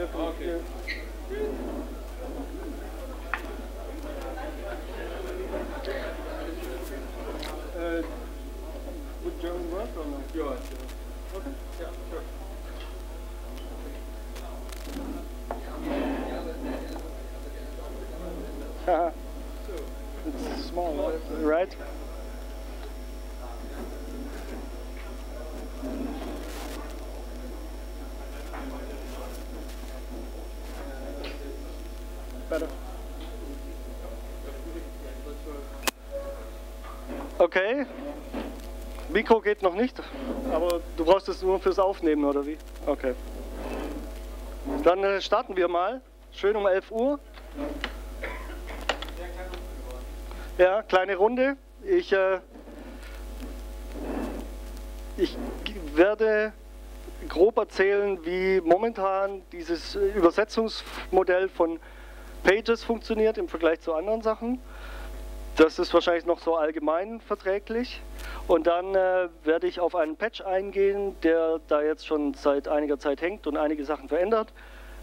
Ja, ja okay. Okay. Mikro geht noch nicht, aber du brauchst es nur fürs Aufnehmen, oder wie? Okay. Dann äh, starten wir mal. Schön um 11 Uhr. Ja, kleine Runde. Ich, äh, ich werde grob erzählen, wie momentan dieses Übersetzungsmodell von Pages funktioniert im Vergleich zu anderen Sachen. Das ist wahrscheinlich noch so allgemein verträglich. Und dann äh, werde ich auf einen Patch eingehen, der da jetzt schon seit einiger Zeit hängt und einige Sachen verändert.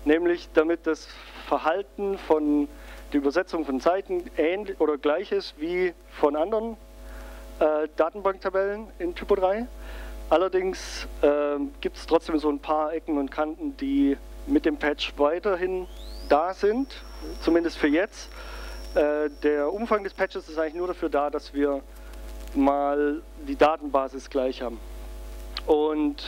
Nämlich damit das Verhalten von der Übersetzung von Seiten ähnlich oder gleich ist wie von anderen äh, Datenbanktabellen in Typo 3. Allerdings äh, gibt es trotzdem so ein paar Ecken und Kanten, die mit dem Patch weiterhin da sind, zumindest für jetzt. Äh, der Umfang des Patches ist eigentlich nur dafür da, dass wir mal die Datenbasis gleich haben. Und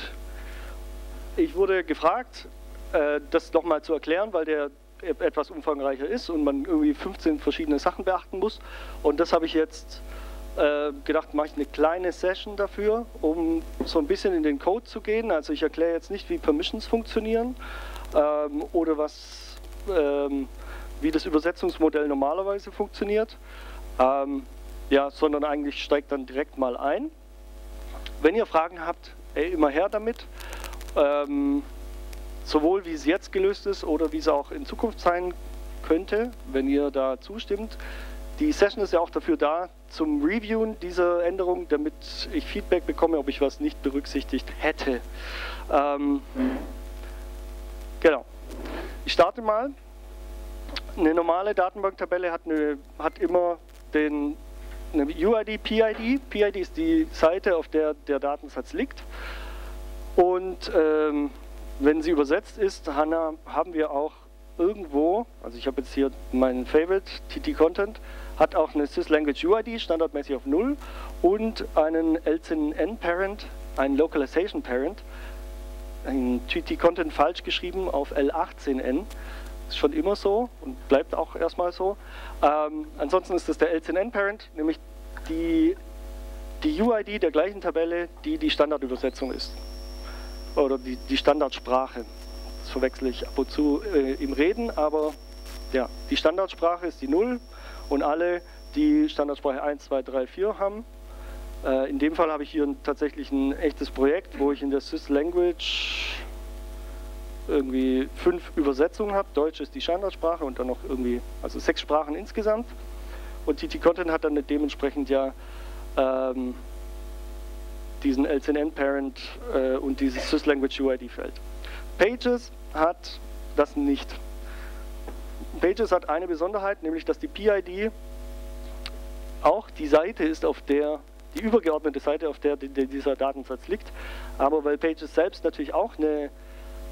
ich wurde gefragt, äh, das nochmal zu erklären, weil der etwas umfangreicher ist und man irgendwie 15 verschiedene Sachen beachten muss. Und das habe ich jetzt äh, gedacht, mache ich eine kleine Session dafür, um so ein bisschen in den Code zu gehen. Also ich erkläre jetzt nicht, wie Permissions funktionieren ähm, oder was, ähm, wie das Übersetzungsmodell normalerweise funktioniert, ähm, ja, sondern eigentlich steigt dann direkt mal ein. Wenn ihr Fragen habt, ey, immer her damit. Ähm, sowohl wie es jetzt gelöst ist oder wie es auch in Zukunft sein könnte, wenn ihr da zustimmt. Die Session ist ja auch dafür da, zum Reviewen dieser Änderung, damit ich Feedback bekomme, ob ich was nicht berücksichtigt hätte. Ähm, genau. Ich starte mal. Eine normale Datenbanktabelle hat, eine, hat immer den, eine UID, PID. PID ist die Seite, auf der der Datensatz liegt. Und ähm, wenn sie übersetzt ist, Hanna, haben wir auch irgendwo, also ich habe jetzt hier meinen Favorite, TT Content, hat auch eine Syslanguage UID, standardmäßig auf 0 und einen LCN Parent, einen Localization Parent, ein TT Content falsch geschrieben auf L18N. Ist schon immer so und bleibt auch erstmal so. Ähm, ansonsten ist das der LCN Parent, nämlich die, die UID der gleichen Tabelle, die die Standardübersetzung ist oder die, die Standardsprache. Das verwechsel ich ab und zu äh, im Reden, aber ja, die Standardsprache ist die 0 und alle, die Standardsprache 1, 2, 3, 4 haben. Äh, in dem Fall habe ich hier tatsächlich ein echtes Projekt, wo ich in der SysLanguage irgendwie fünf Übersetzungen habe. Deutsch ist die Standardsprache und dann noch irgendwie, also sechs Sprachen insgesamt. Und TT Content hat dann dementsprechend ja ähm, diesen LCN-Parent äh, und dieses SysLanguage UID-Feld. Pages hat das nicht. Pages hat eine Besonderheit, nämlich dass die PID auch die Seite ist, auf der die übergeordnete Seite, auf der dieser Datensatz liegt. Aber weil Pages selbst natürlich auch eine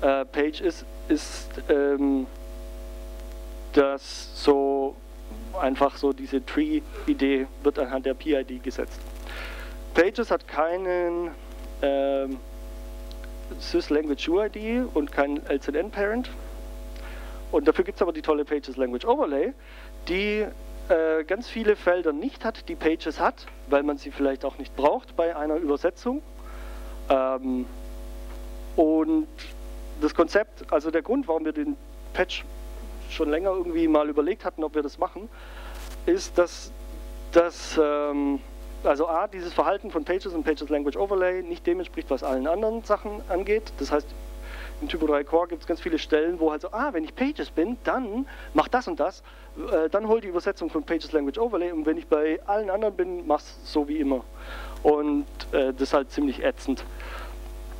äh, Page ist, ist ähm, das so einfach so diese Tree-Idee wird anhand der PID gesetzt. Pages hat keinen ähm, SysLanguage UID und keinen LZN-Parent. Und dafür gibt es aber die tolle Pages Language Overlay, die äh, ganz viele Felder nicht hat, die Pages hat, weil man sie vielleicht auch nicht braucht bei einer Übersetzung. Ähm, und das Konzept, also der Grund, warum wir den Patch schon länger irgendwie mal überlegt hatten, ob wir das machen, ist, dass das ähm, also A, dieses Verhalten von Pages und Pages Language Overlay nicht dem entspricht, was allen anderen Sachen angeht. Das heißt, in Typo 3 Core gibt es ganz viele Stellen, wo halt so, ah, wenn ich Pages bin, dann mach das und das, äh, dann hol die Übersetzung von Pages Language Overlay und wenn ich bei allen anderen bin, mach's so wie immer. Und äh, das ist halt ziemlich ätzend.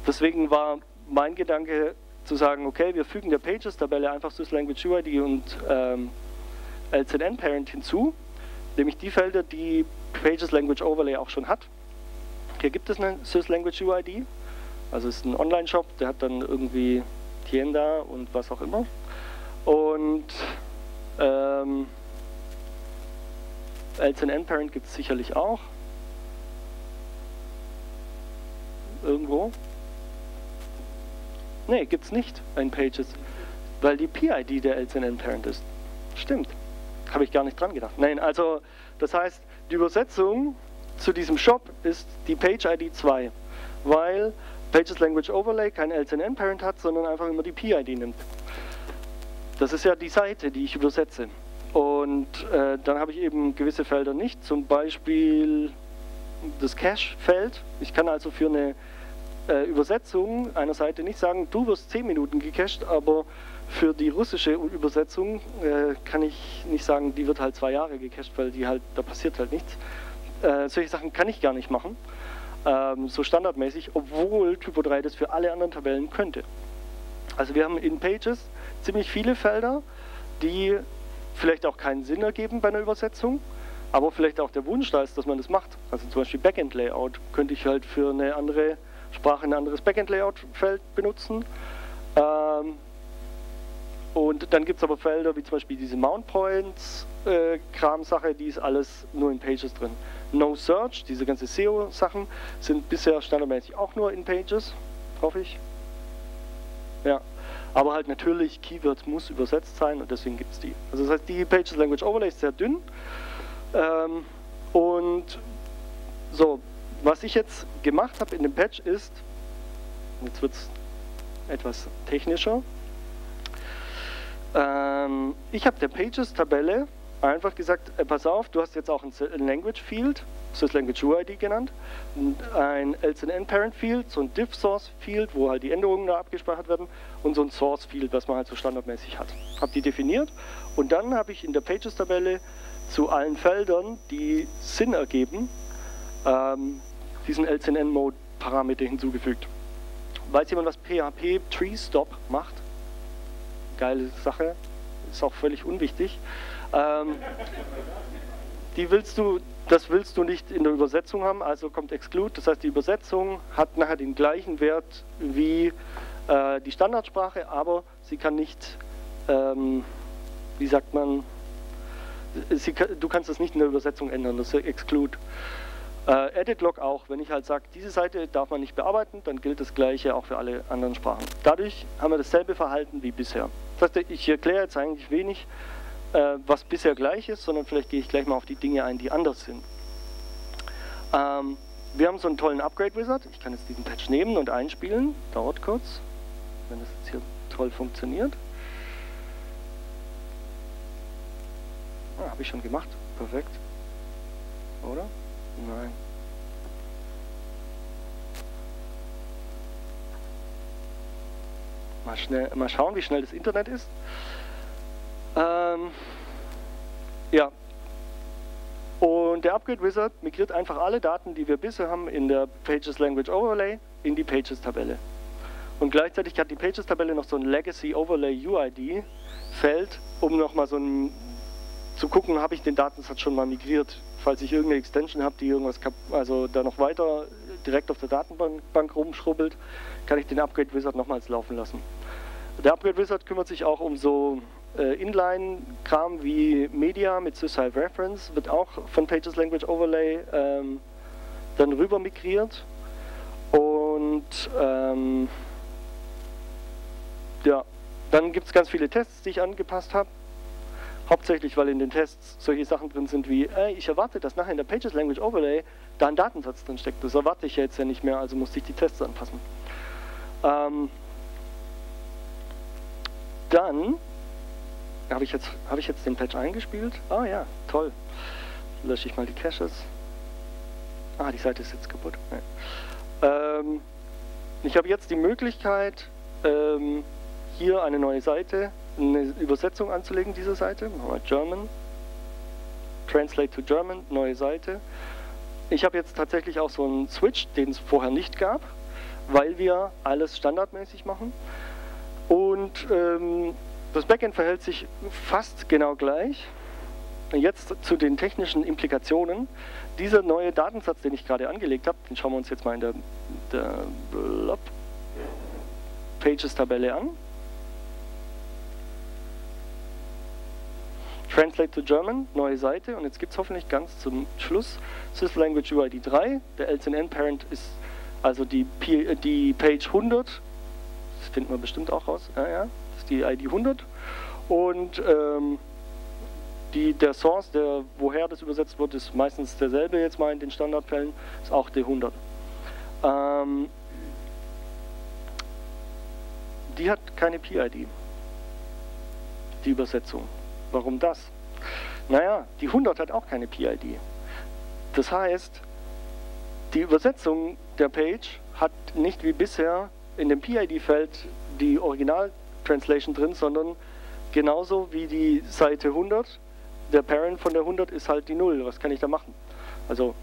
Deswegen war mein Gedanke, zu sagen, okay, wir fügen der Pages-Tabelle einfach SysLanguage UID und ähm, LZN-Parent hinzu, nämlich die Felder, die Pages Language Overlay auch schon hat. Hier gibt es eine SysLanguage UID, also es ist ein Online-Shop, der hat dann irgendwie Tienda und was auch immer. Und ähm, LZN-Parent gibt es sicherlich auch. Irgendwo. Ne, gibt es nicht ein Pages, weil die PID der LZN-Parent ist. Stimmt. Habe ich gar nicht dran gedacht. Nein, also das heißt, die Übersetzung zu diesem Shop ist die Page ID 2, weil Pages Language Overlay kein LZN-Parent hat, sondern einfach immer die PID nimmt. Das ist ja die Seite, die ich übersetze. Und äh, dann habe ich eben gewisse Felder nicht, zum Beispiel das Cache-Feld. Ich kann also für eine äh, Übersetzung einer Seite nicht sagen, du wirst 10 Minuten gecached, aber für die russische Übersetzung äh, kann ich nicht sagen, die wird halt zwei Jahre gecached, weil die halt, da passiert halt nichts. Äh, solche Sachen kann ich gar nicht machen, ähm, so standardmäßig, obwohl Typo 3 das für alle anderen Tabellen könnte. Also wir haben in Pages ziemlich viele Felder, die vielleicht auch keinen Sinn ergeben bei einer Übersetzung, aber vielleicht auch der Wunsch da ist, dass man das macht. Also zum Beispiel Backend-Layout könnte ich halt für eine andere Sprache ein anderes Backend-Layout-Feld benutzen. Ähm, und dann gibt es aber Felder wie zum Beispiel diese Mount Points äh, Kram-Sache, die ist alles nur in Pages drin. No Search, diese ganze SEO-Sachen sind bisher standardmäßig auch nur in Pages, hoffe ich. Ja, aber halt natürlich Keywords muss übersetzt sein und deswegen gibt es die. Also das heißt, die Pages Language Overlay ist sehr dünn. Ähm, und so, was ich jetzt gemacht habe in dem Patch ist, jetzt wird es etwas technischer, ähm, ich habe der Pages-Tabelle einfach gesagt, äh, pass auf, du hast jetzt auch ein Language Field, Sys Language UID genannt, ein LCN Parent Field, so ein Div Source Field, wo halt die Änderungen da abgespeichert werden und so ein Source Field, was man halt so standardmäßig hat. Habe die definiert und dann habe ich in der Pages Tabelle zu allen Feldern, die Sinn ergeben, ähm, diesen LCN Mode Parameter hinzugefügt. Weiß jemand, was PHP Tree Stop macht? geile Sache, ist auch völlig unwichtig. Ähm, die willst du, das willst du nicht in der Übersetzung haben, also kommt Exclude. Das heißt, die Übersetzung hat nachher den gleichen Wert wie äh, die Standardsprache, aber sie kann nicht, ähm, wie sagt man, sie, du kannst das nicht in der Übersetzung ändern, das ist Exclude. Äh, Edit-Log auch, wenn ich halt sage, diese Seite darf man nicht bearbeiten, dann gilt das gleiche auch für alle anderen Sprachen. Dadurch haben wir dasselbe Verhalten wie bisher. Das heißt, ich erkläre jetzt eigentlich wenig, äh, was bisher gleich ist, sondern vielleicht gehe ich gleich mal auf die Dinge ein, die anders sind. Ähm, wir haben so einen tollen Upgrade-Wizard. Ich kann jetzt diesen Patch nehmen und einspielen. Dauert kurz, wenn das jetzt hier toll funktioniert. Ah, Habe ich schon gemacht. Perfekt. Oder? Nein. Mal, schnell, mal schauen, wie schnell das Internet ist. Ähm, ja. Und der Upgrade Wizard migriert einfach alle Daten, die wir bisher haben in der Pages Language Overlay, in die Pages Tabelle. Und gleichzeitig hat die Pages Tabelle noch so ein Legacy Overlay UID Feld, um nochmal so ein, zu gucken, habe ich den Datensatz schon mal migriert. Falls ich irgendeine Extension habe, die irgendwas, also da noch weiter direkt auf der Datenbank rumschrubbelt, kann ich den Upgrade Wizard nochmals laufen lassen. Der Upgrade Wizard kümmert sich auch um so äh, Inline-Kram wie Media mit SysHive Reference, wird auch von Pages Language Overlay ähm, dann rüber migriert. Und ähm, ja, dann gibt es ganz viele Tests, die ich angepasst habe. Hauptsächlich, weil in den Tests solche Sachen drin sind wie, ey, ich erwarte, dass nachher in der Pages Language Overlay da ein Datensatz drin steckt. Das erwarte ich jetzt ja nicht mehr, also musste ich die Tests anpassen. Ähm, dann habe ich, jetzt, hab ich jetzt den Patch eingespielt. Ah ja, toll. Lösche ich mal die Caches. Ah, die Seite ist jetzt kaputt. Nee. Ähm, ich habe jetzt die Möglichkeit, ähm, hier eine neue Seite, eine Übersetzung anzulegen dieser Seite. Machen wir German. Translate to German, neue Seite. Ich habe jetzt tatsächlich auch so einen Switch, den es vorher nicht gab, weil wir alles standardmäßig machen. Und ähm, das Backend verhält sich fast genau gleich. Jetzt zu den technischen Implikationen. Dieser neue Datensatz, den ich gerade angelegt habe, den schauen wir uns jetzt mal in der, der Pages-Tabelle an. Translate to German, neue Seite und jetzt gibt es hoffentlich ganz zum Schluss Sys Language UID 3. Der LCNN Parent ist also die, P die Page 100. Das finden wir bestimmt auch raus. Ja, ja, das ist die ID 100. Und ähm, die, der Source, der, woher das übersetzt wird, ist meistens derselbe jetzt mal in den Standardfällen, ist auch D100. Ähm, die hat keine PID, die Übersetzung. Warum das? Naja, die 100 hat auch keine PID. Das heißt, die Übersetzung der Page hat nicht wie bisher in dem PID-Feld die Original-Translation drin, sondern genauso wie die Seite 100, der Parent von der 100 ist halt die 0. Was kann ich da machen? Also,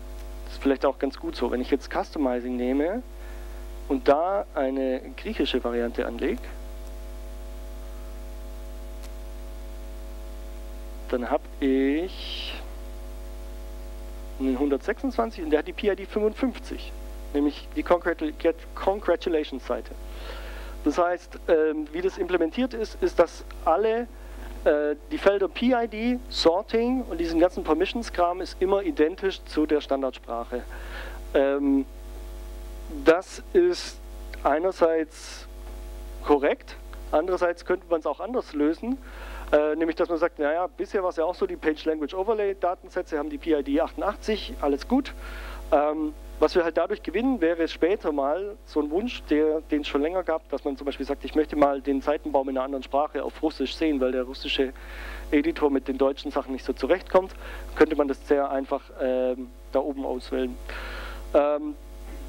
das ist vielleicht auch ganz gut so. Wenn ich jetzt Customizing nehme und da eine griechische Variante anlege, dann habe ich einen 126 und der hat die PID 55, nämlich die Congratulations-Seite. Das heißt, ähm, wie das implementiert ist, ist, dass alle äh, die Felder PID, Sorting und diesen ganzen Permissions-Kram ist immer identisch zu der Standardsprache. Ähm, das ist einerseits korrekt, andererseits könnte man es auch anders lösen. Äh, nämlich, dass man sagt, naja, bisher war es ja auch so, die Page Language Overlay Datensätze haben die PID 88, alles gut. Ähm, was wir halt dadurch gewinnen, wäre später mal so ein Wunsch, der, den es schon länger gab, dass man zum Beispiel sagt, ich möchte mal den Seitenbaum in einer anderen Sprache auf Russisch sehen, weil der russische Editor mit den deutschen Sachen nicht so zurechtkommt, könnte man das sehr einfach ähm, da oben auswählen. Ähm,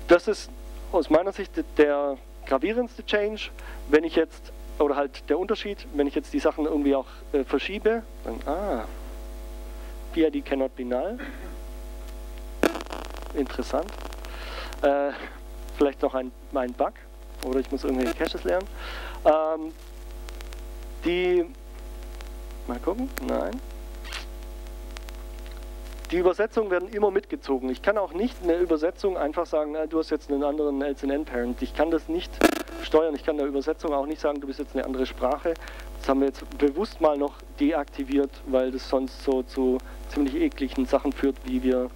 das ist aus meiner Sicht der gravierendste Change. Wenn ich jetzt oder halt der Unterschied, wenn ich jetzt die Sachen irgendwie auch äh, verschiebe, dann, ah, PID cannot be null. Interessant. Äh, vielleicht noch ein, ein Bug oder ich muss irgendwelche Caches lernen. Ähm, die, mal gucken, nein. Die Übersetzungen werden immer mitgezogen. Ich kann auch nicht in der Übersetzung einfach sagen, du hast jetzt einen anderen LCNN-Parent. Ich kann das nicht steuern. Ich kann der Übersetzung auch nicht sagen, du bist jetzt eine andere Sprache. Das haben wir jetzt bewusst mal noch deaktiviert, weil das sonst so zu ziemlich ekligen Sachen führt, wie wir.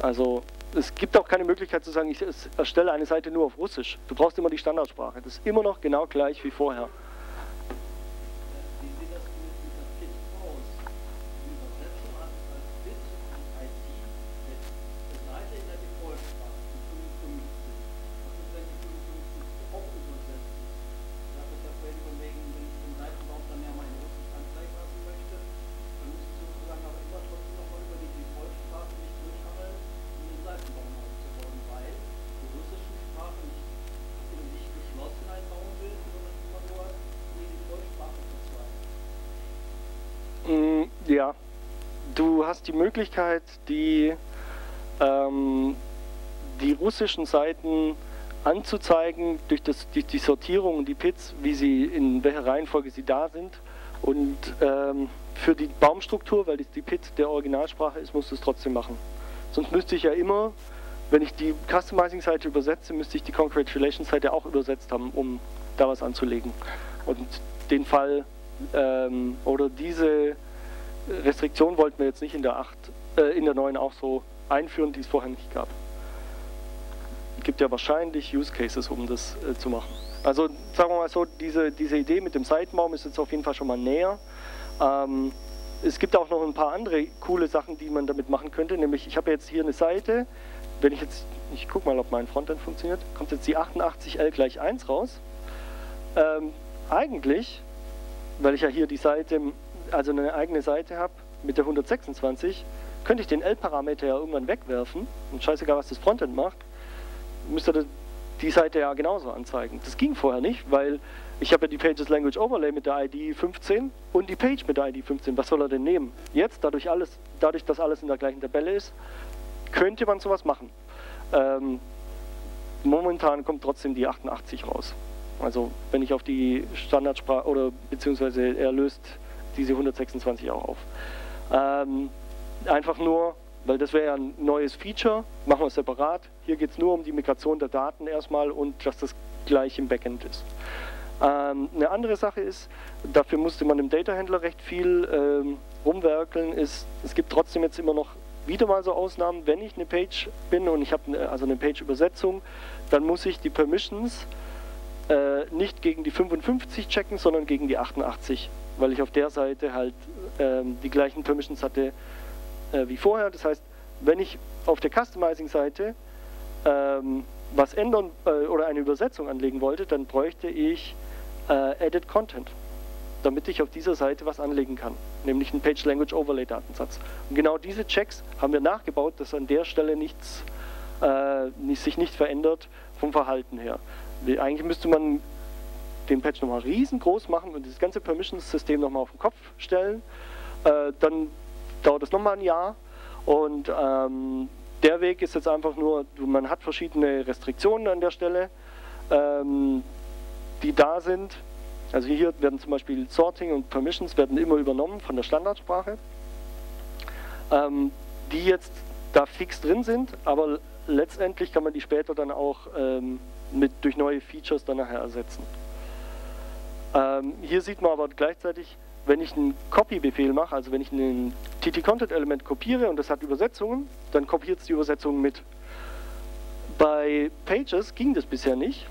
Also es gibt auch keine Möglichkeit zu sagen, ich erstelle eine Seite nur auf Russisch. Du brauchst immer die Standardsprache. Das ist immer noch genau gleich wie vorher. Ja, du hast die Möglichkeit, die, ähm, die russischen Seiten anzuzeigen durch das, die, die Sortierung und die Pits, wie sie in welcher Reihenfolge sie da sind. Und ähm, für die Baumstruktur, weil die Pit der Originalsprache ist, musst du es trotzdem machen. Sonst müsste ich ja immer, wenn ich die Customizing-Seite übersetze, müsste ich die Congratulations-Seite auch übersetzt haben, um da was anzulegen. Und den Fall ähm, oder diese Restriktion wollten wir jetzt nicht in der 8, äh, in der 9 auch so einführen, die es vorher nicht gab. Es gibt ja wahrscheinlich Use Cases, um das äh, zu machen. Also sagen wir mal so, diese, diese Idee mit dem Seitenbaum ist jetzt auf jeden Fall schon mal näher. Ähm, es gibt auch noch ein paar andere coole Sachen, die man damit machen könnte. Nämlich, ich habe jetzt hier eine Seite, wenn ich jetzt, ich gucke mal, ob mein Frontend funktioniert, kommt jetzt die 88L gleich 1 raus. Ähm, eigentlich, weil ich ja hier die Seite also eine eigene Seite habe mit der 126, könnte ich den L-Parameter ja irgendwann wegwerfen und scheißegal, was das Frontend macht, müsste die Seite ja genauso anzeigen. Das ging vorher nicht, weil ich habe ja die Pages Language Overlay mit der ID 15 und die Page mit der ID 15. Was soll er denn nehmen? Jetzt, dadurch, alles, dadurch dass alles in der gleichen Tabelle ist, könnte man sowas machen. Ähm, momentan kommt trotzdem die 88 raus. Also wenn ich auf die Standardsprache oder beziehungsweise er löst diese 126 auch auf. Ähm, einfach nur, weil das wäre ja ein neues Feature, machen wir separat. Hier geht es nur um die Migration der Daten erstmal und dass das gleich im Backend ist. Ähm, eine andere Sache ist, dafür musste man im Data-Händler recht viel ähm, rumwerkeln, ist, es gibt trotzdem jetzt immer noch wieder mal so Ausnahmen, wenn ich eine Page bin und ich habe eine, also eine Page-Übersetzung, dann muss ich die Permissions äh, nicht gegen die 55 checken, sondern gegen die 88, weil ich auf der Seite halt äh, die gleichen Permissions hatte äh, wie vorher. Das heißt, wenn ich auf der Customizing-Seite ähm, was ändern äh, oder eine Übersetzung anlegen wollte, dann bräuchte ich äh, Edit Content damit ich auf dieser Seite was anlegen kann, nämlich einen Page Language Overlay Datensatz. Und genau diese Checks haben wir nachgebaut, dass an der Stelle nichts, äh, sich nicht verändert vom Verhalten her. Eigentlich müsste man den Patch nochmal riesengroß machen und das ganze Permissions-System nochmal auf den Kopf stellen. Äh, dann dauert es nochmal ein Jahr und ähm, der Weg ist jetzt einfach nur, man hat verschiedene Restriktionen an der Stelle, ähm, die da sind also hier werden zum Beispiel Sorting und Permissions werden immer übernommen von der Standardsprache, ähm, die jetzt da fix drin sind, aber letztendlich kann man die später dann auch ähm, mit, durch neue Features dann nachher ersetzen. Ähm, hier sieht man aber gleichzeitig, wenn ich einen Copy-Befehl mache, also wenn ich ein TT-Content-Element kopiere und das hat Übersetzungen, dann kopiert es die Übersetzungen mit. Bei Pages ging das bisher nicht,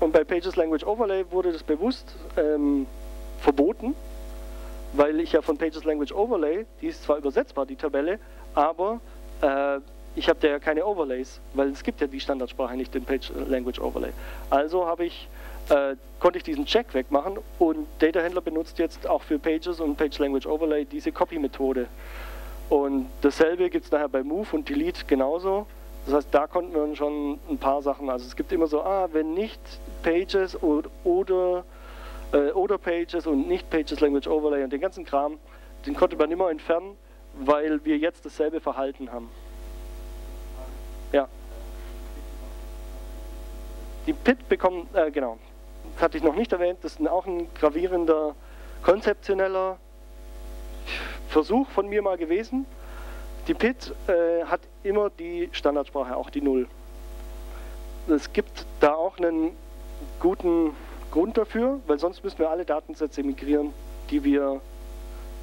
und bei Pages Language Overlay wurde das bewusst ähm, verboten, weil ich ja von Pages Language Overlay, die ist zwar übersetzbar, die Tabelle, aber äh, ich habe da ja keine Overlays, weil es gibt ja die Standardsprache nicht, den Page Language Overlay. Also habe ich, äh, konnte ich diesen Check wegmachen und Data Handler benutzt jetzt auch für Pages und Page Language Overlay diese Copy-Methode. Und dasselbe gibt es nachher bei Move und Delete genauso. Das heißt, da konnten wir schon ein paar Sachen, also es gibt immer so, ah, wenn nicht Pages oder, oder, äh, oder Pages und nicht Pages Language Overlay und den ganzen Kram, den konnte man immer entfernen, weil wir jetzt dasselbe Verhalten haben. Ja. Die PIT bekommen, äh, genau, hatte ich noch nicht erwähnt, das ist auch ein gravierender, konzeptioneller Versuch von mir mal gewesen. Die PIT äh, hat immer die Standardsprache, auch die Null. Es gibt da auch einen guten Grund dafür, weil sonst müssen wir alle Datensätze migrieren, die wir,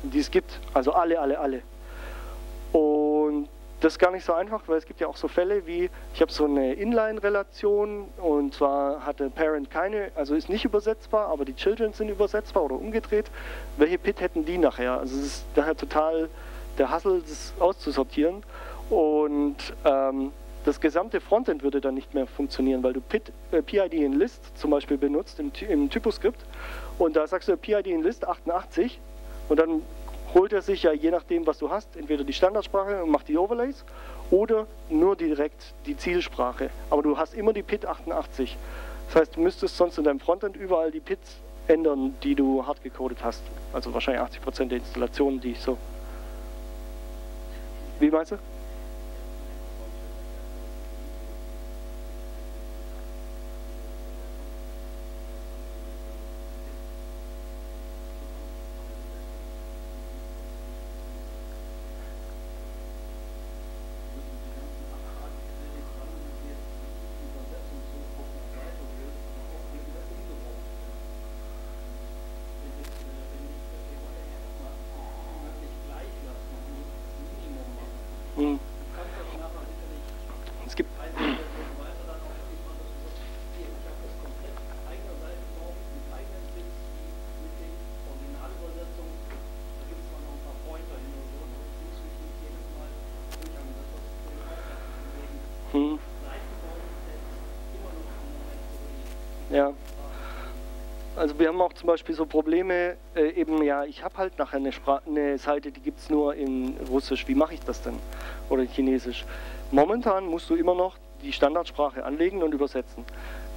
die es gibt. Also alle, alle, alle. Und das ist gar nicht so einfach, weil es gibt ja auch so Fälle wie, ich habe so eine Inline-Relation und zwar hat der Parent keine, also ist nicht übersetzbar, aber die Children sind übersetzbar oder umgedreht. Welche PIT hätten die nachher? Also es ist daher total der Hassel, das auszusortieren. Und ähm, das gesamte Frontend würde dann nicht mehr funktionieren, weil du PID, äh, PID in List zum Beispiel benutzt im, im Typoskript und da sagst du PID in List 88 und dann holt er sich ja je nachdem, was du hast, entweder die Standardsprache und macht die Overlays oder nur direkt die Zielsprache. Aber du hast immer die PID 88. Das heißt, du müsstest sonst in deinem Frontend überall die PIDs ändern, die du hart gecodet hast. Also wahrscheinlich 80% der Installationen, die ich so wie meinst du? Ja. Also wir haben auch zum Beispiel so Probleme, äh, eben ja, ich habe halt nachher eine, eine Seite, die gibt es nur in Russisch, wie mache ich das denn? Oder in Chinesisch. Momentan musst du immer noch die Standardsprache anlegen und übersetzen.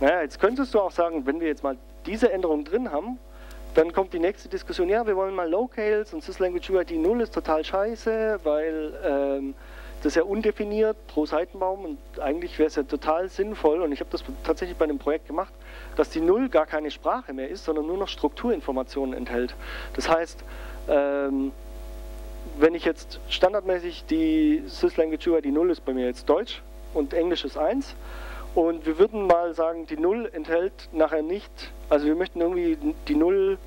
Naja, jetzt könntest du auch sagen, wenn wir jetzt mal diese Änderung drin haben, dann kommt die nächste Diskussion, ja, wir wollen mal Locales und Syslanguage UID 0 ist total scheiße, weil ähm, das ist ja undefiniert pro Seitenbaum und eigentlich wäre es ja total sinnvoll, und ich habe das tatsächlich bei einem Projekt gemacht, dass die Null gar keine Sprache mehr ist, sondern nur noch Strukturinformationen enthält. Das heißt, ähm, wenn ich jetzt standardmäßig die Syslanguage UI, die Null ist bei mir jetzt Deutsch und Englisch ist 1, und wir würden mal sagen, die Null enthält nachher nicht, also wir möchten irgendwie die Null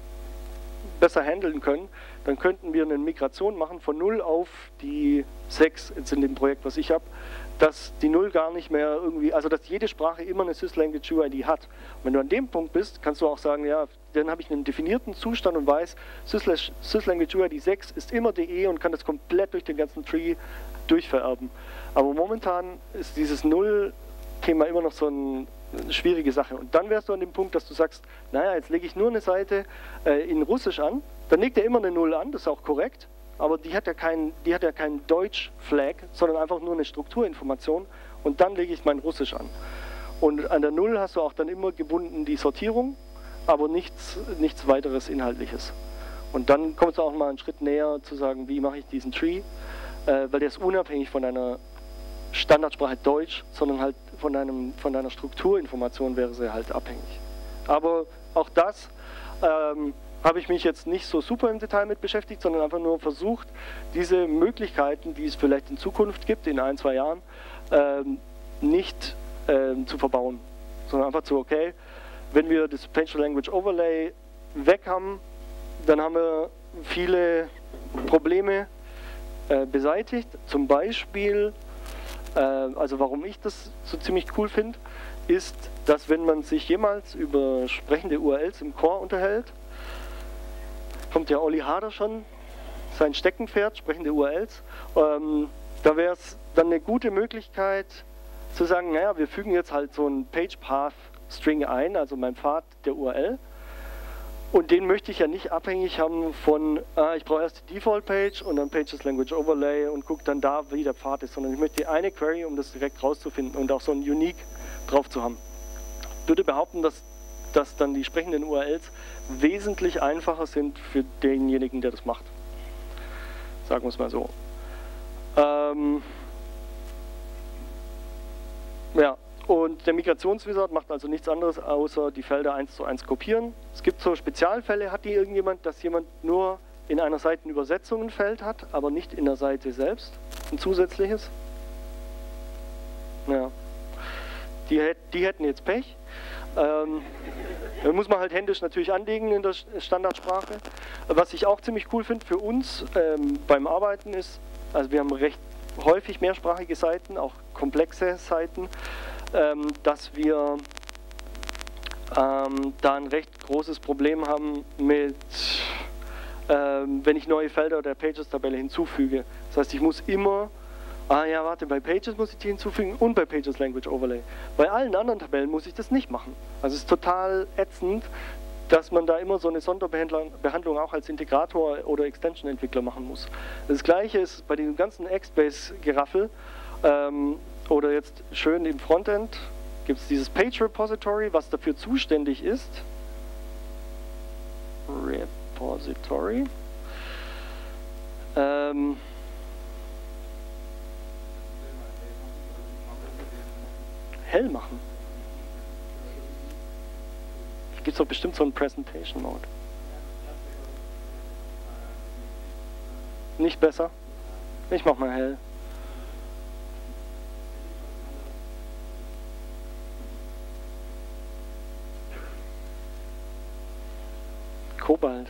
besser handeln können, dann könnten wir eine Migration machen von 0 auf die 6, jetzt in dem Projekt, was ich habe, dass die 0 gar nicht mehr irgendwie, also dass jede Sprache immer eine Syslanguage UID hat. Und wenn du an dem Punkt bist, kannst du auch sagen, ja, dann habe ich einen definierten Zustand und weiß, Syslanguage UID 6 ist immer DE und kann das komplett durch den ganzen Tree durchvererben. Aber momentan ist dieses 0 Thema immer noch so ein, eine schwierige Sache. Und dann wärst du an dem Punkt, dass du sagst, naja, jetzt lege ich nur eine Seite äh, in Russisch an, dann legt er immer eine Null an, das ist auch korrekt, aber die hat ja keinen ja kein Deutsch-Flag, sondern einfach nur eine Strukturinformation und dann lege ich mein Russisch an. Und an der Null hast du auch dann immer gebunden die Sortierung, aber nichts, nichts weiteres Inhaltliches. Und dann kommst du auch mal einen Schritt näher zu sagen, wie mache ich diesen Tree, äh, weil der ist unabhängig von einer Standardsprache Deutsch, sondern halt von, einem, von einer Strukturinformation wäre sie halt abhängig. Aber auch das ähm, habe ich mich jetzt nicht so super im Detail mit beschäftigt, sondern einfach nur versucht, diese Möglichkeiten, die es vielleicht in Zukunft gibt, in ein, zwei Jahren, ähm, nicht ähm, zu verbauen, sondern einfach zu, okay, wenn wir das Potential Language Overlay weg haben, dann haben wir viele Probleme äh, beseitigt. Zum Beispiel, äh, also warum ich das so ziemlich cool finde, ist, dass wenn man sich jemals über sprechende URLs im Core unterhält, kommt ja Olli Hader schon, sein Steckenpferd, sprechende URLs. Ähm, da wäre es dann eine gute Möglichkeit zu sagen, naja, wir fügen jetzt halt so ein Page Path String ein, also mein Pfad der URL. Und den möchte ich ja nicht abhängig haben von, ah, ich brauche erst die Default Page und dann Pages Language Overlay und gucke dann da, wie der Pfad ist, sondern ich möchte eine Query, um das direkt rauszufinden und auch so ein Unique drauf zu haben. Ich würde behaupten, dass dass dann die sprechenden URLs wesentlich einfacher sind für denjenigen, der das macht. Sagen wir es mal so. Ähm ja, und der Migrationswizard macht also nichts anderes, außer die Felder eins zu eins kopieren. Es gibt so Spezialfälle, hat die irgendjemand, dass jemand nur in einer Seitenübersetzung ein Feld hat, aber nicht in der Seite selbst ein zusätzliches? Ja. Die, die hätten jetzt Pech. Ähm, muss man halt händisch natürlich anlegen in der Standardsprache. Was ich auch ziemlich cool finde für uns ähm, beim Arbeiten ist, also wir haben recht häufig mehrsprachige Seiten, auch komplexe Seiten, ähm, dass wir ähm, da ein recht großes Problem haben mit, ähm, wenn ich neue Felder der Pages-Tabelle hinzufüge. Das heißt, ich muss immer Ah ja, warte, bei Pages muss ich die hinzufügen und bei Pages Language Overlay. Bei allen anderen Tabellen muss ich das nicht machen. Also es ist total ätzend, dass man da immer so eine Sonderbehandlung auch als Integrator oder Extension-Entwickler machen muss. Das gleiche ist bei diesem ganzen Xbase-Geraffel ähm, oder jetzt schön im Frontend gibt es dieses Page Repository, was dafür zuständig ist. Repository. Ähm, hell machen. Da gibt es doch bestimmt so einen Presentation Mode. Nicht besser? Ich mach mal hell. Kobalt.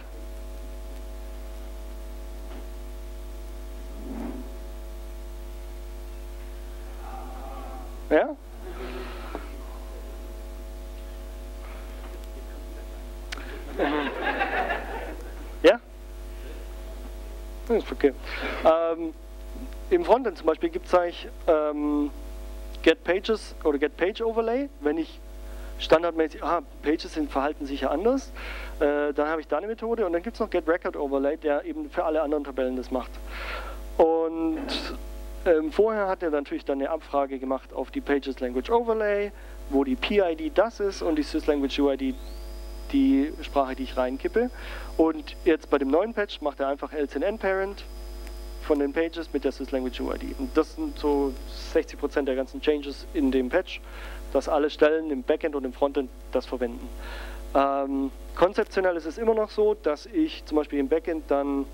Ja? ist okay. Ähm, Im Frontend zum Beispiel gibt es eigentlich ähm, Get Pages oder Get Page Overlay. Wenn ich standardmäßig, ah, Pages sind, verhalten sich ja anders, äh, dann habe ich da eine Methode und dann gibt es noch Get Record Overlay, der eben für alle anderen Tabellen das macht. Und ähm, vorher hat er natürlich dann eine Abfrage gemacht auf die Pages Language Overlay, wo die PID das ist und die SysLanguage UID die Sprache, die ich reinkippe. Und jetzt bei dem neuen Patch macht er einfach in parent von den Pages mit der SysLanguage UID. Und das sind so 60% der ganzen Changes in dem Patch, dass alle Stellen im Backend und im Frontend das verwenden. Ähm, konzeptionell ist es immer noch so, dass ich zum Beispiel im Backend dann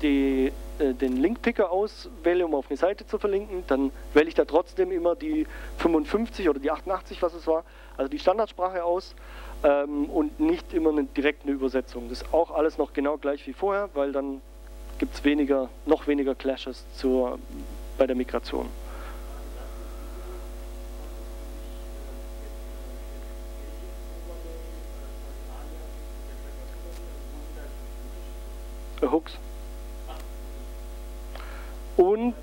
die, äh, den Linkpicker auswähle, um auf eine Seite zu verlinken, dann wähle ich da trotzdem immer die 55 oder die 88, was es war, also die Standardsprache aus ähm, und nicht immer eine, direkt eine Übersetzung. Das ist auch alles noch genau gleich wie vorher, weil dann gibt es weniger, noch weniger Clashes zur, bei der Migration. Hooks. Und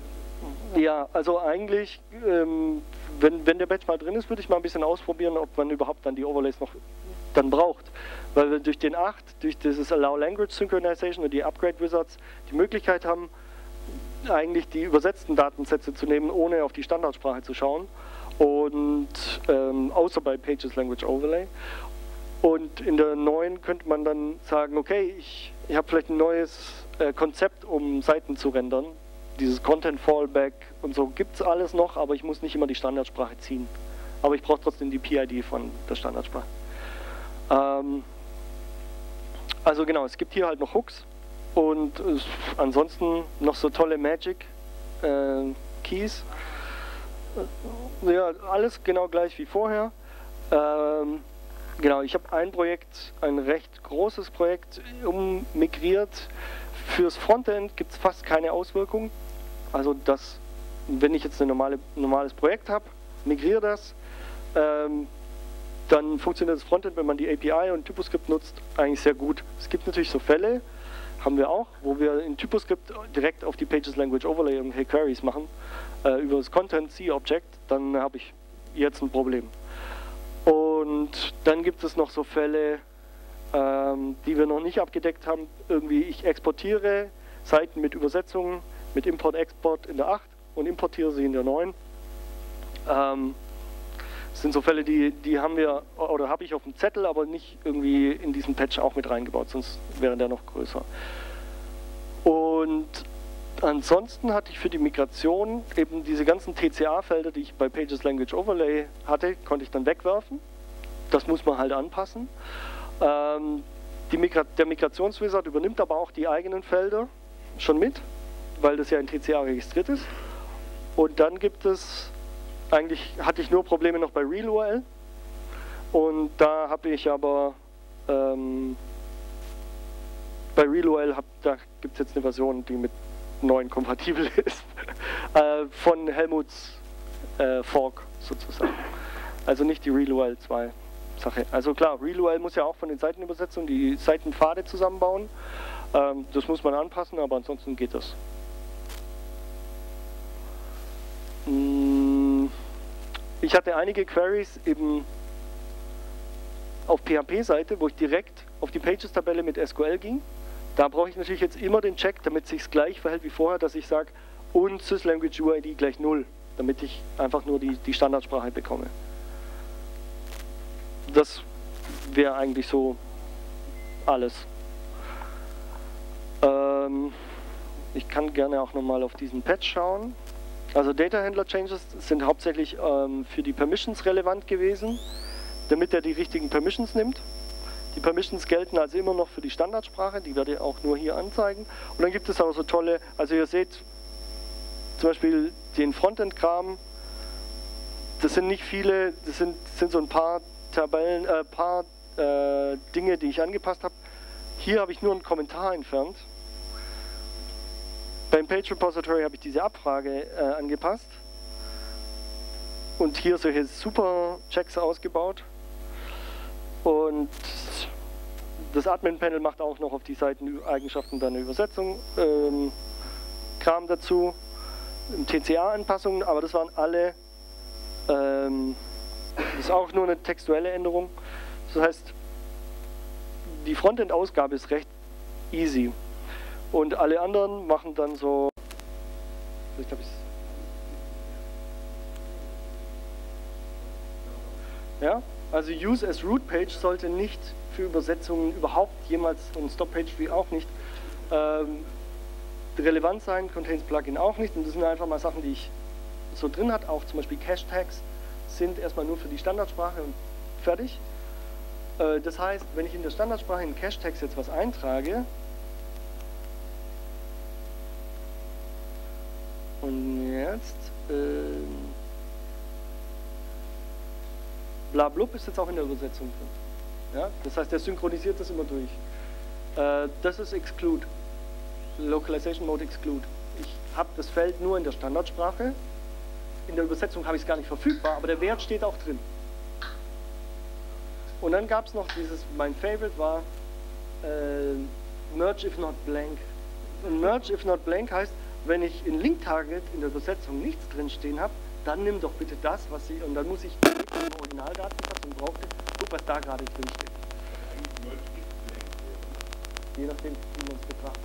ja, also eigentlich, ähm, wenn, wenn der Batch mal drin ist, würde ich mal ein bisschen ausprobieren, ob man überhaupt dann die Overlays noch dann braucht. Weil wir durch den 8, durch dieses Allow Language Synchronization und die Upgrade Wizards die Möglichkeit haben, eigentlich die übersetzten Datensätze zu nehmen, ohne auf die Standardsprache zu schauen. Und ähm, außer bei Pages Language Overlay. Und in der neuen könnte man dann sagen, okay, ich, ich habe vielleicht ein neues äh, Konzept, um Seiten zu rendern dieses Content Fallback und so gibt es alles noch, aber ich muss nicht immer die Standardsprache ziehen. Aber ich brauche trotzdem die PID von der Standardsprache. Ähm, also genau, es gibt hier halt noch Hooks und äh, ansonsten noch so tolle Magic äh, Keys. Ja, alles genau gleich wie vorher. Ähm, genau, ich habe ein Projekt, ein recht großes Projekt ummigriert. Fürs Frontend gibt es fast keine Auswirkungen. Also dass, wenn ich jetzt ein normale, normales Projekt habe, migriere das, ähm, dann funktioniert das Frontend, wenn man die API und TypoScript nutzt, eigentlich sehr gut. Es gibt natürlich so Fälle, haben wir auch, wo wir in TypoScript direkt auf die Pages Language Overlay und Queries machen, äh, über das Content C Object, dann habe ich jetzt ein Problem. Und dann gibt es noch so Fälle, ähm, die wir noch nicht abgedeckt haben. Irgendwie, ich exportiere Seiten mit Übersetzungen mit Import-Export in der 8 und importiere sie in der 9. Ähm, das sind so Fälle, die, die haben wir oder habe ich auf dem Zettel, aber nicht irgendwie in diesen Patch auch mit reingebaut, sonst wäre der noch größer. Und ansonsten hatte ich für die Migration eben diese ganzen TCA-Felder, die ich bei Pages Language Overlay hatte, konnte ich dann wegwerfen. Das muss man halt anpassen. Ähm, Migra der Migrationswizard übernimmt aber auch die eigenen Felder schon mit weil das ja in TCA registriert ist. Und dann gibt es, eigentlich hatte ich nur Probleme noch bei RealURL. Und da habe ich aber ähm, bei RealURL, da gibt es jetzt eine Version, die mit 9 kompatibel ist, äh, von Helmuts äh, Fork sozusagen. Also nicht die RealURL 2 Sache. Also klar, RealURL muss ja auch von den Seitenübersetzungen die Seitenpfade zusammenbauen. Ähm, das muss man anpassen, aber ansonsten geht das. Mm, ich hatte einige Queries eben auf PHP-Seite, wo ich direkt auf die Pages-Tabelle mit SQL ging. Da brauche ich natürlich jetzt immer den Check, damit es sich gleich verhält wie vorher, dass ich sage, und SysLanguage UID gleich 0, damit ich einfach nur die, die Standardsprache bekomme. Das wäre eigentlich so alles. Ähm, ich kann gerne auch nochmal auf diesen Patch schauen. Also Data Handler Changes sind hauptsächlich ähm, für die Permissions relevant gewesen, damit er die richtigen Permissions nimmt. Die Permissions gelten also immer noch für die Standardsprache, die werde ich auch nur hier anzeigen. Und dann gibt es auch so tolle, also ihr seht zum Beispiel den Frontend-Kram, das sind nicht viele, das sind, sind so ein paar Tabellen, äh, paar äh, Dinge, die ich angepasst habe. Hier habe ich nur einen Kommentar entfernt beim Page Repository habe ich diese Abfrage äh, angepasst und hier solche super Checks ausgebaut. Und das Admin-Panel macht auch noch auf die Seiteneigenschaften dann eine Übersetzung, ähm, Kram dazu, TCA-Anpassungen, aber das waren alle, ähm, das ist auch nur eine textuelle Änderung. Das heißt, die Frontend-Ausgabe ist recht easy. Und alle anderen machen dann so. Ich glaube, ja, also Use as Root Page sollte nicht für Übersetzungen überhaupt jemals und Stop Page wie auch nicht ähm, relevant sein, contains Plugin auch nicht. Und das sind einfach mal Sachen, die ich so drin hat. Auch zum Beispiel Cache-Tags sind erstmal nur für die Standardsprache und fertig. Äh, das heißt, wenn ich in der Standardsprache in Cache-Tags jetzt was eintrage, und jetzt äh, Blablub ist jetzt auch in der Übersetzung drin. Ja? Das heißt, der synchronisiert das immer durch. Äh, das ist Exclude. Localization Mode Exclude. Ich habe das Feld nur in der Standardsprache. In der Übersetzung habe ich es gar nicht verfügbar, aber der Wert steht auch drin. Und dann gab es noch dieses, mein Favorite war äh, Merge if not blank. Merge if not blank heißt, wenn ich in Link Target in der Übersetzung nichts drin stehen habe, dann nimm doch bitte das, was sie, und dann muss ich im Originaldatensatz und brauchte, guck, was da gerade drin steht. Je nachdem, wie man es betrachtet.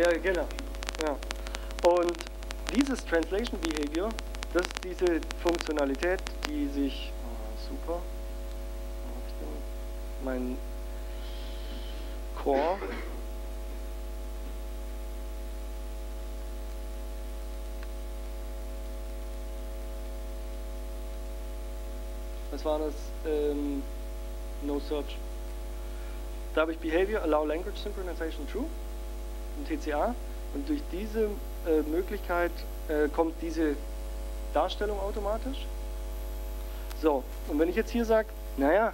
Ja, genau. Ja. Und dieses Translation Behavior, das ist diese Funktionalität, die sich, oh, super, mein Core, war das? Ähm, no Search. Da habe ich Behavior, Allow Language Synchronization True ein TCA und durch diese äh, Möglichkeit äh, kommt diese Darstellung automatisch. So, und wenn ich jetzt hier sage, naja,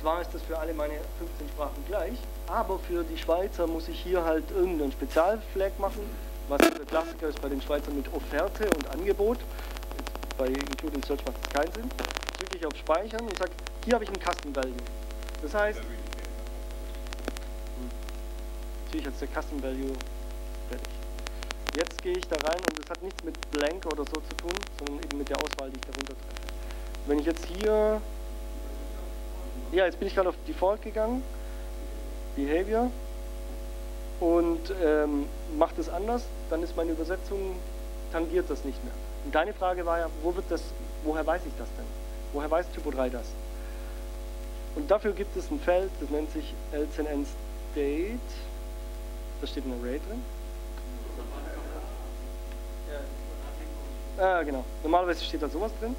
zwar ist das für alle meine 15 Sprachen gleich, aber für die Schweizer muss ich hier halt irgendeinen Spezialflag machen, was der Klassiker ist bei den Schweizern mit Offerte und Angebot. Bei Including Search macht es keinen Sinn. Drücke ich auf Speichern und sage, hier habe ich einen Custom Value. Das heißt, ziehe ich jetzt der Custom Value fertig. Jetzt gehe ich da rein und das hat nichts mit Blank oder so zu tun, sondern eben mit der Auswahl, die ich darunter treffe. Wenn ich jetzt hier, ja, jetzt bin ich gerade auf Default gegangen, Behavior und ähm, mache das anders, dann ist meine Übersetzung, tangiert das nicht mehr. Und deine Frage war ja, wo wird das, woher weiß ich das denn? Woher weiß Typo 3 das? Und dafür gibt es ein Feld, das nennt sich LCNN State da steht ein Array drin. Ah, genau. Normalerweise steht da sowas drin.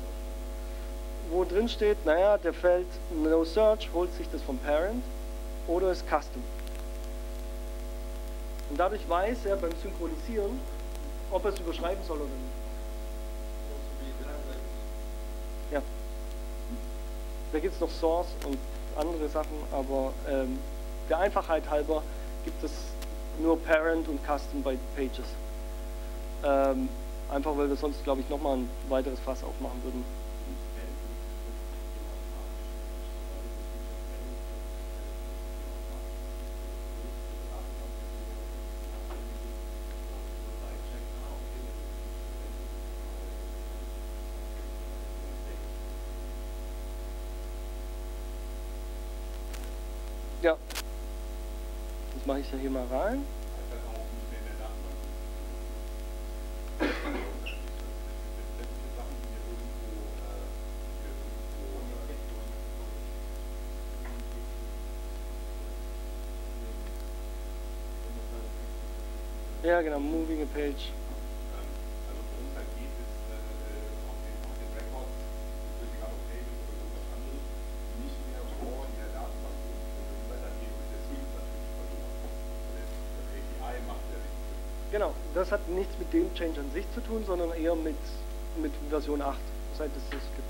Wo drin steht, naja, der Feld No Search holt sich das vom Parent oder ist Custom. Und dadurch weiß er beim Synchronisieren, ob er es überschreiben soll oder nicht. Da gibt es noch Source und andere Sachen, aber ähm, der Einfachheit halber gibt es nur Parent und Custom bei Pages. Ähm, einfach weil wir sonst, glaube ich, nochmal ein weiteres Fass aufmachen würden. Mache ich ja hier mal rein. Ja, genau, moving a page. Das hat nichts mit dem Change an sich zu tun, sondern eher mit, mit Version 8, seit es das gibt.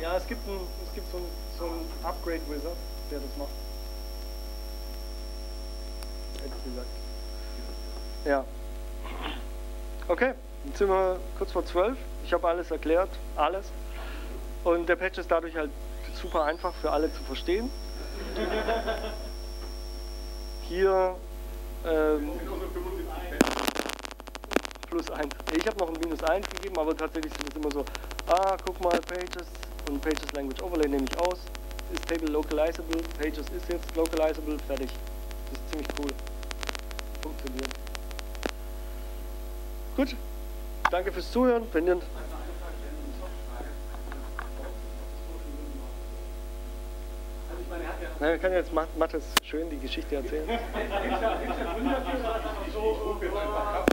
Ja, es gibt, ein, es gibt so ein, so ein Upgrade-Wizard, der das macht. Hätte gesagt. Ja. Okay, jetzt sind wir kurz vor zwölf. Ich habe alles erklärt, alles. Und der Patch ist dadurch halt super einfach für alle zu verstehen. Hier ähm, plus 1. Ich habe noch ein Minus 1 gegeben, aber tatsächlich sind es immer so, ah, guck mal, Pages und Pages Language Overlay nehme ich aus. ist Table localizable, Pages ist jetzt localizable, fertig. Das ist ziemlich cool. Funktioniert. Gut, danke fürs Zuhören. Wenn ihr Na, wir können jetzt Mathis schön die Geschichte erzählen.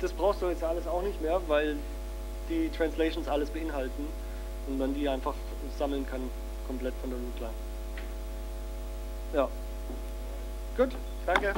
das brauchst du jetzt alles auch nicht mehr, weil die Translations alles beinhalten und man die einfach sammeln kann, komplett von der Rootline. Ja. Gut, danke.